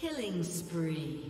Killing spree.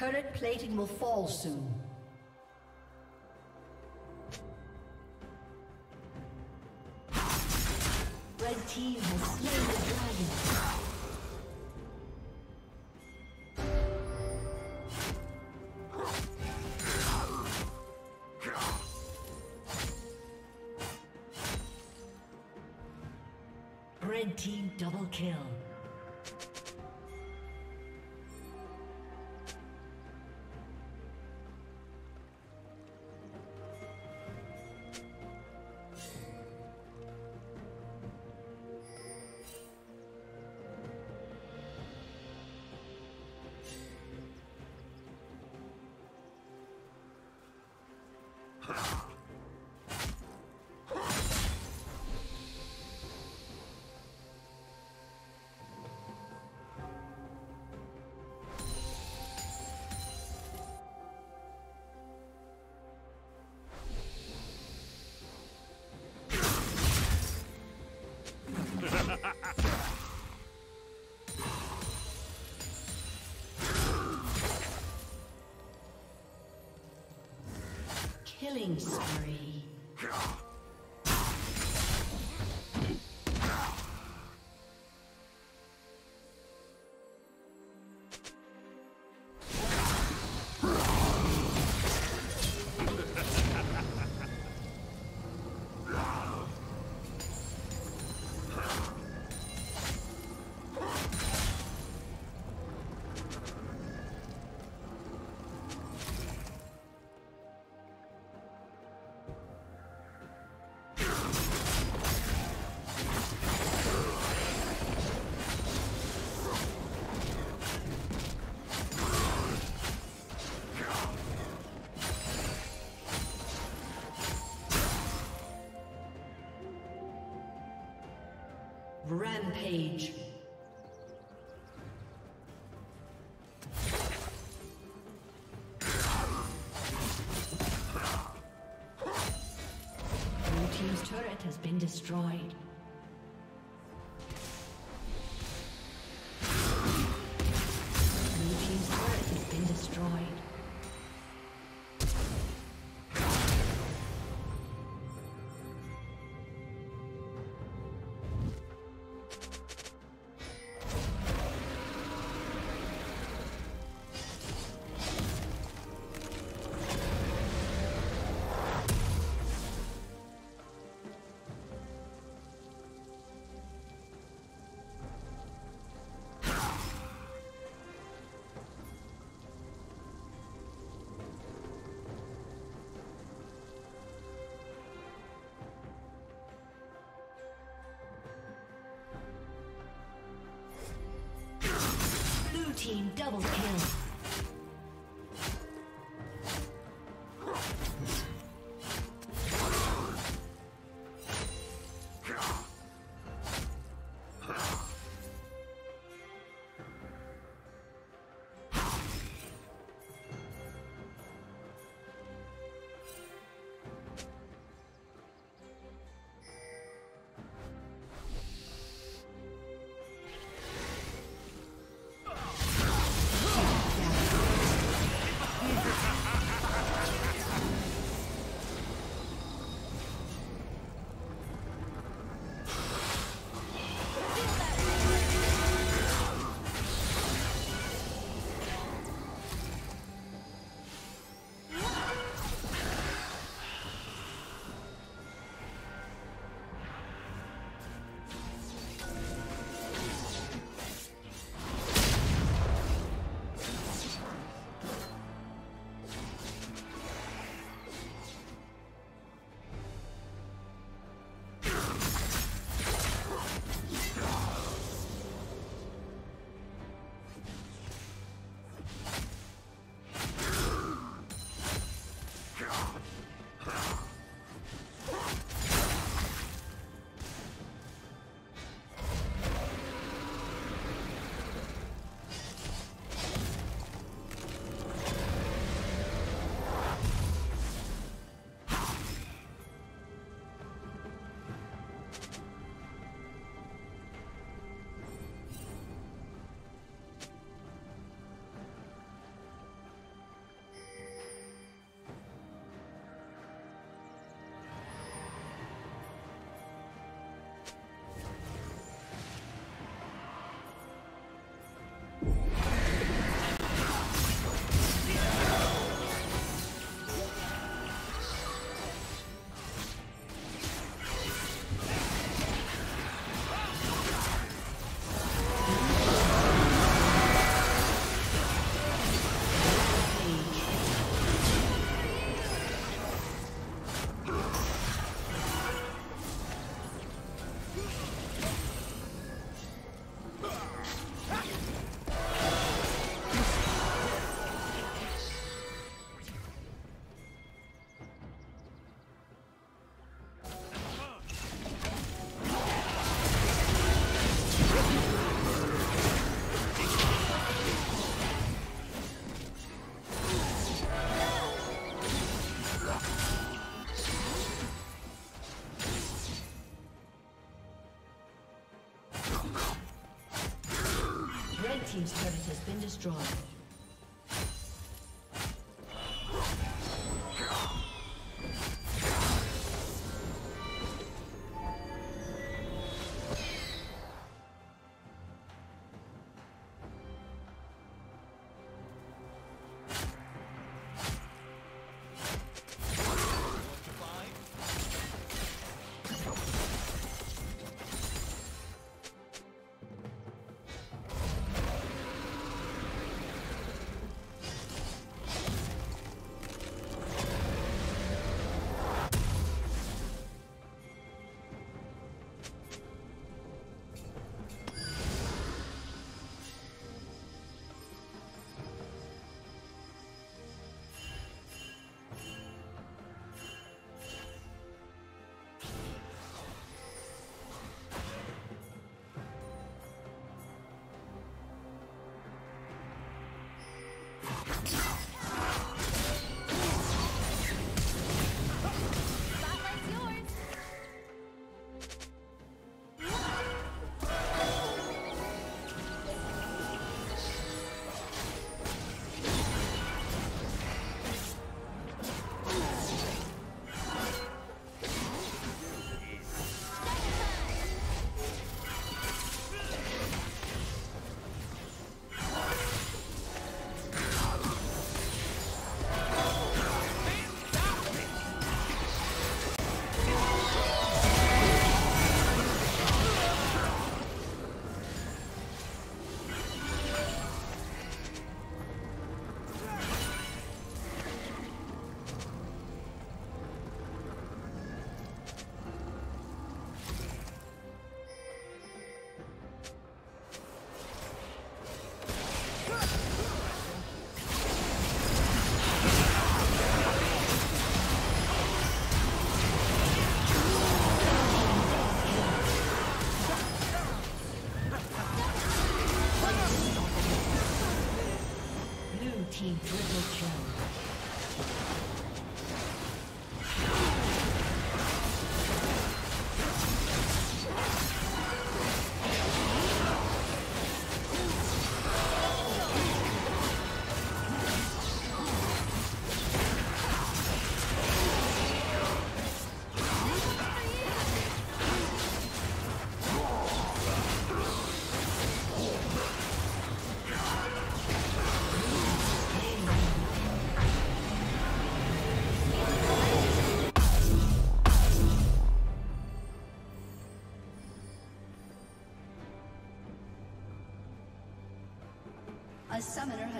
Turret plating will fall soon. Red team has slain the dragon. Red team double kill. Killing spree. Rampage. Team double kill. Destroyed.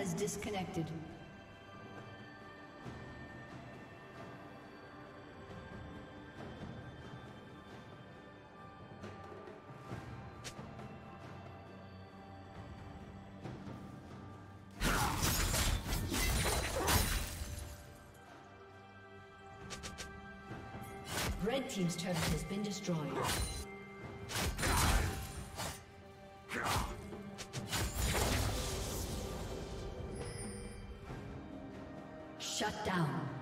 Has disconnected. Red Team's turret has been destroyed. Shut down.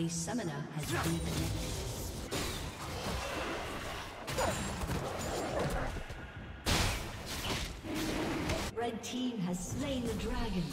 A summoner has been connected. Red team has slain the dragon.